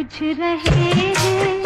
रहे बुझ रहे हैं।